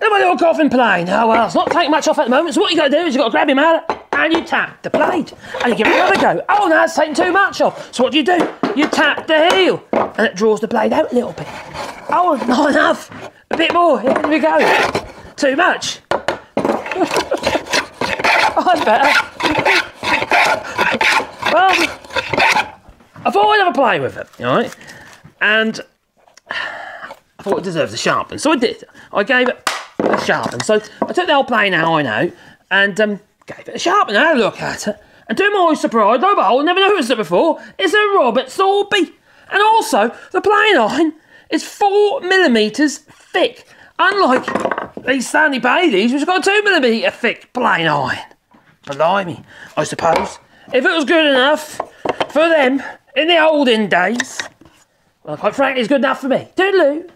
Then my little coffin plane. Oh well, it's not taking much off at the moment. So what you got to do is you got to grab him out and you tap the blade and you give it another go. Oh no, it's taking too much off. So what do you do? You tap the heel and it draws the blade out a little bit. Oh, not enough. A bit more. Here we go. Too much. I'm better. well, I thought I'd have a play with it, all right? And I thought it deserves a sharpen, so I did. I gave it a sharpen. So I took the old plane now I know and um, gave it a sharpen. I had a look at it. And to my surprise, no behold, never noticed it before, it's a Robert Sorby. And also, the plane iron is four millimetres thick, unlike these Stanley Baileys, which got a two millimetre thick plane iron. Blimey, I suppose. If it was good enough for them in the olden days, well, quite frankly, it's good enough for me. Toodaloo.